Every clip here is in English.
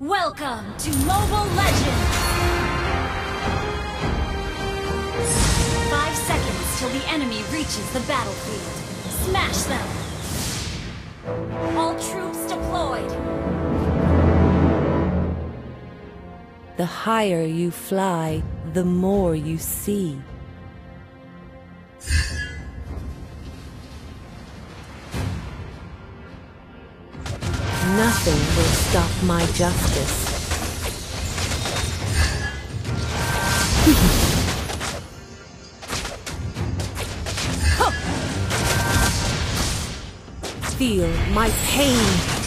Welcome to Mobile Legends! Five seconds till the enemy reaches the battlefield. Smash them! All troops deployed! The higher you fly, the more you see. Nothing will stop my justice. Feel my pain.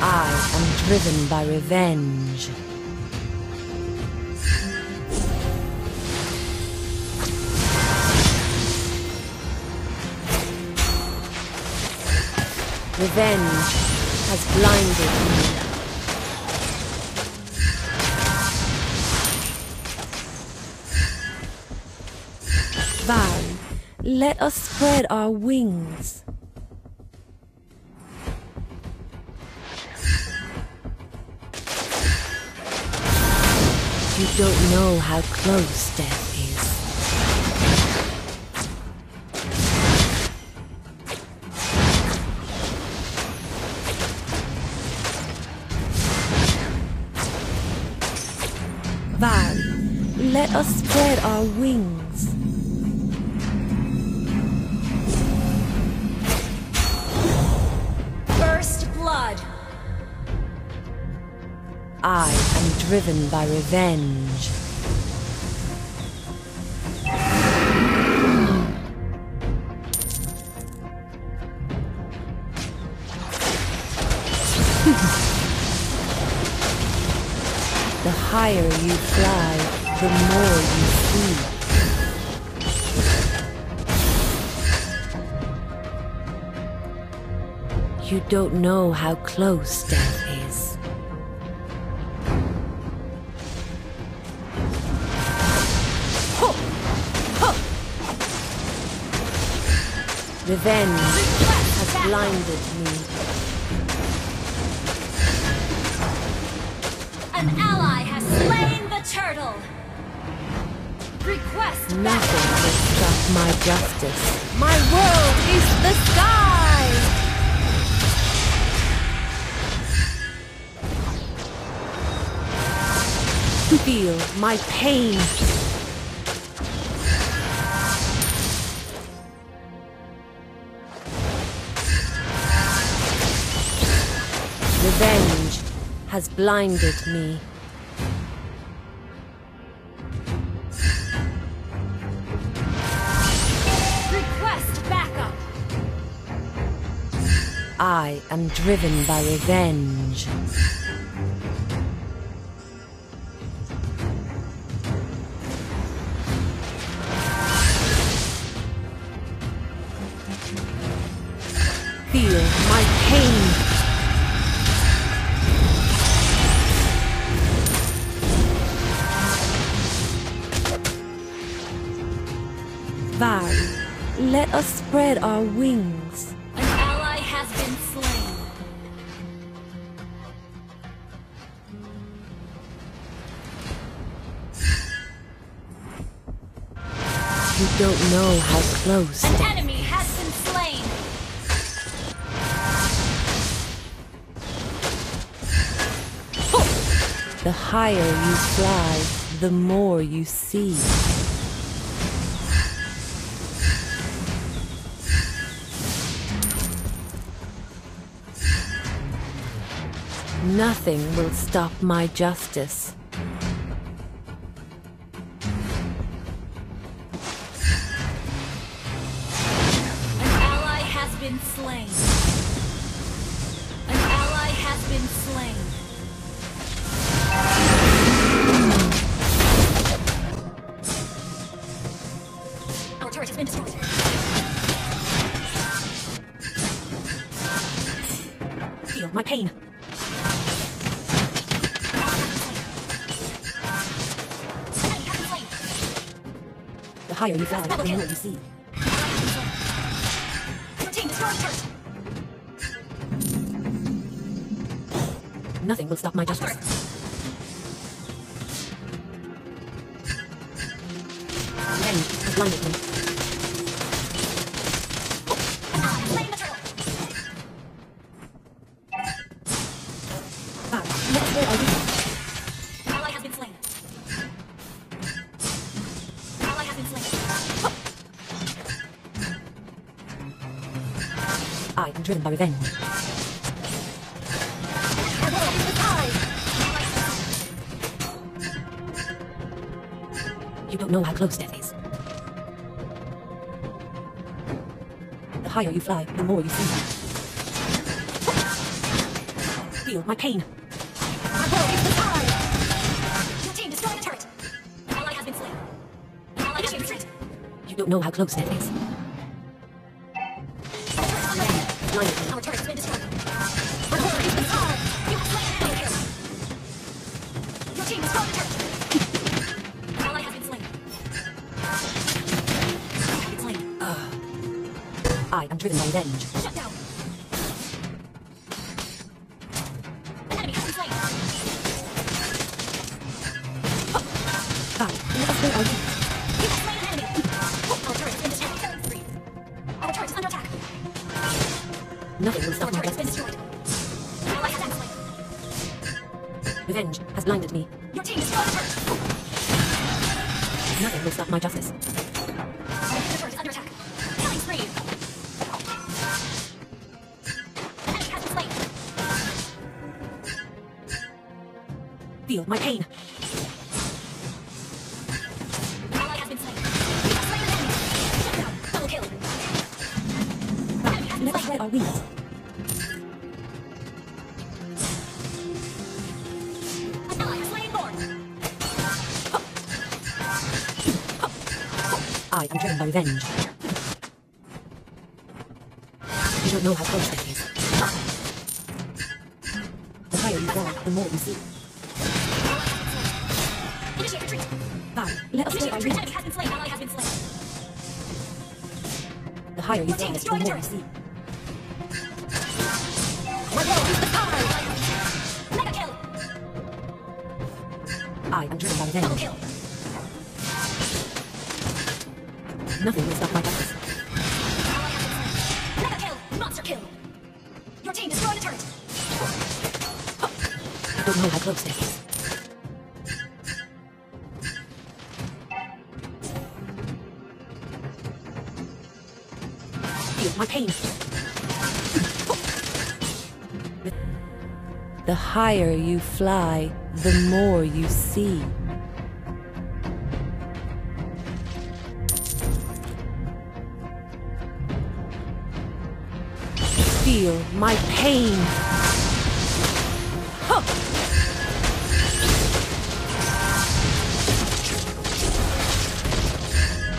I am driven by revenge. Revenge has blinded me. Verri, let us spread our wings. You don't know how close death spread our wings. First Blood! I am driven by revenge. the higher you fly, the more you see. You don't know how close death is. Revenge has blinded me. An ally has slain the turtle! Request Nothing will stop my justice. My world is the sky! Feel my pain. Revenge has blinded me. I am driven by revenge. Feel my pain. Verri, let us spread our wings. Don't know how close. An enemy has been slain. The higher you fly, the more you see. Nothing will stop my justice. Slain. An ally has been slain. Our turret has been destroyed. Feel my pain. The higher you fly, the more you see. Nothing will stop my justice. Revenge has blinded me. I am driven by revenge. Our world is alive. You don't know how close death is. The higher you fly, the more you see. Feel my pain. Our world is alive. Your team destroyed a turret. Ally has been slain. Ally has been retreat. You don't know how close death is. I am driven by revenge. Shut down. Enemy has been slain. Ah, let us go, you? You have slain Nothing will stop my turret has been justice. Revenge has blinded me. Your team is. Nothing will stop my justice. The turret is Born. I am driven by revenge. You don't know how close that is. The higher you fly, the more you see. Initiate retreat. Ah, let us Initiate our retreat. Enemy has been slain. Ally has been slain. The higher you team the more you see. I am driven by revenge. Nothing will stop my slain. Mega kill. Monster kill. Your team destroyed a turret. You don't know how close that is. Feel my pain. The higher you fly, the more you see. Feel my pain.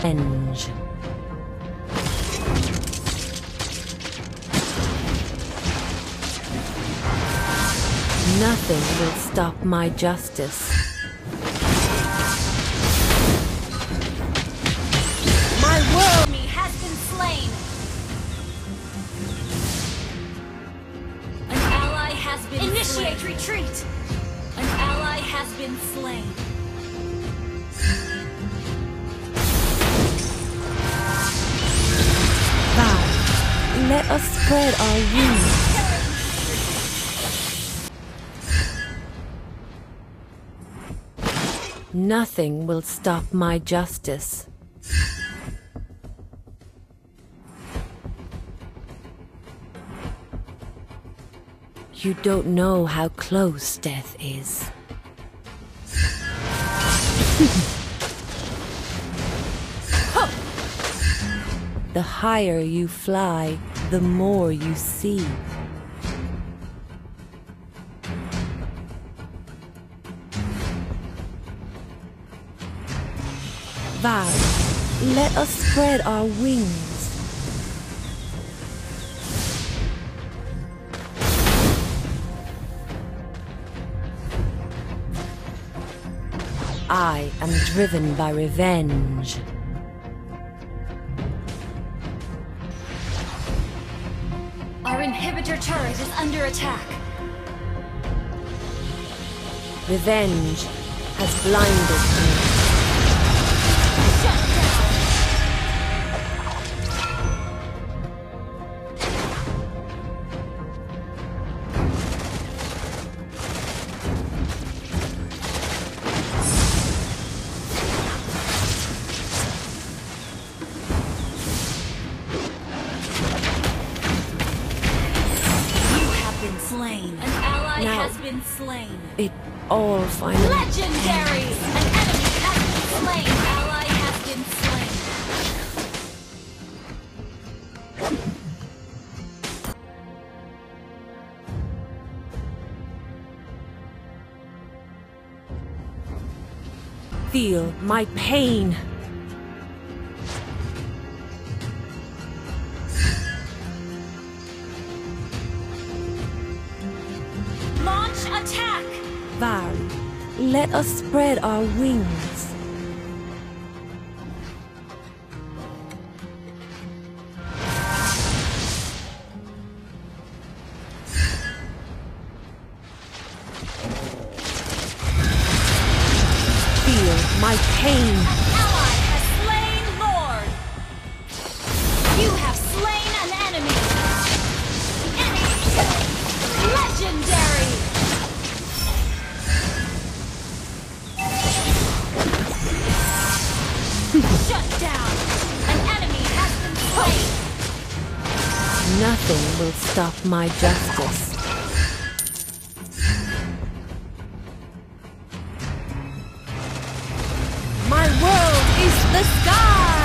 Revenge. Nothing will stop my justice. My world! Enemy has been slain. An ally has been Initiate retreat. An ally has been slain. Bow. Let us spread our wings. Nothing will stop my justice. You don't know how close death is. The higher you fly, the more you see. vow, let us spread our wings. I am driven by revenge. Our inhibitor turret is under attack. Revenge has blinded me. It all finally Legendary! An enemy has been slain. Feel my pain. Launch attack! Verri, let us spread our wings. My pain. Ally has slain Lord! You have slain an enemy! Enemy! Legendary! Shut down! An enemy has been slain! Nothing will stop my justice. The sky!